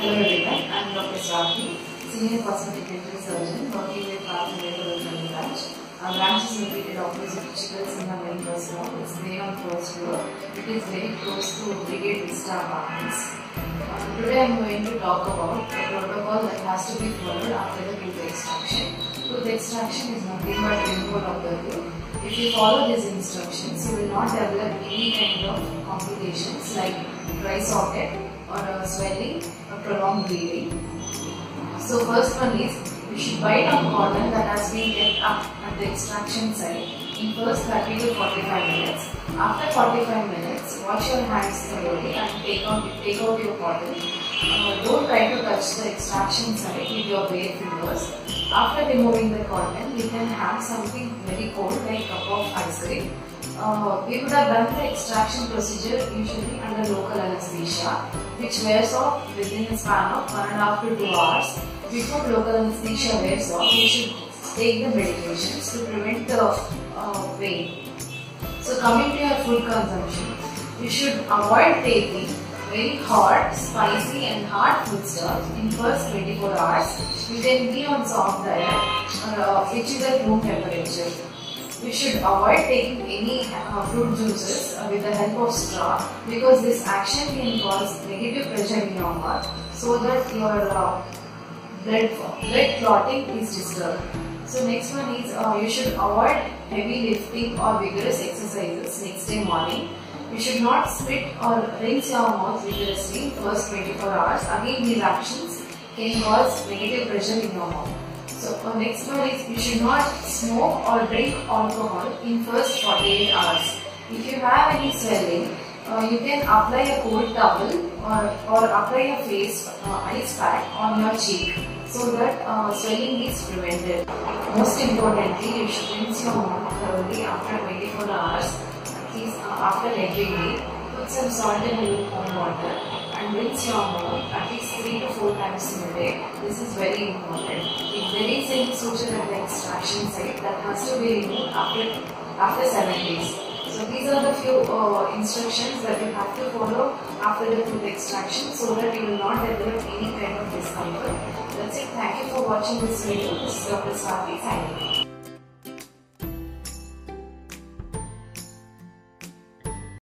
Hello I am Dr. Swati, Senior Cosmetic Surgeon working with Path Medical Branch. Is located in the main stop. It's on first floor. It is very close to Brigade Vista Apartments. Uh, today I am going to talk about a protocol that has to be followed after the tooth extraction. Tooth extraction is nothing but removal of the tooth. If you follow these instructions, you will not develop any kind of complications like dry socket or swelling or prolonged bleeding. So first one is you should bite on cotton that has been kept up at the extraction site in first 30 to 45 minutes. After 45 minutes, wash your hands thoroughly and take out take out your cotton. Uh, don't try to touch the extraction site with your bare fingers. After removing the cotton, you can have something very cold like a cup of ice cream. Uh, we would have done the extraction procedure usually under local anesthesia, which wears off within a span of one and a half to two hours. Before local anesthesia wears off, you should take the medications to prevent the uh, pain. So coming to your food consumption, you should avoid taking very hot, spicy and hard food stuff in first 24 hours. You can be on soft diet uh, which is at room temperature. You should avoid taking any uh, fruit juices uh, with the help of straw because this action can cause negative pressure in your mouth so that your uh, blood, blood clotting is disturbed. So next one is uh, you should avoid heavy lifting or vigorous exercises next day morning. You should not spit or rinse your mouth vigorously first 24 hours. Again these actions can cause negative pressure in your mouth. So uh, next one is you should not smoke or drink alcohol in first 48 hours. If you have any swelling, uh, you can apply a cold towel or, or apply a face uh, ice pack on your cheek so that uh, swelling is prevented. Most importantly, you should rinse your mouth thoroughly after 24 hours, at least uh, after every day. Some salt in lukewarm water and rinse your mouth at least 3 to 4 times in a day. This is very important. If there is any suture at the extraction site, that has to be removed after, after 7 days. So these are the few uh, instructions that you have to follow after the tooth extraction so that you will not develop any kind of discomfort. That's it. Thank you for watching this video. This is Dr. Swati off.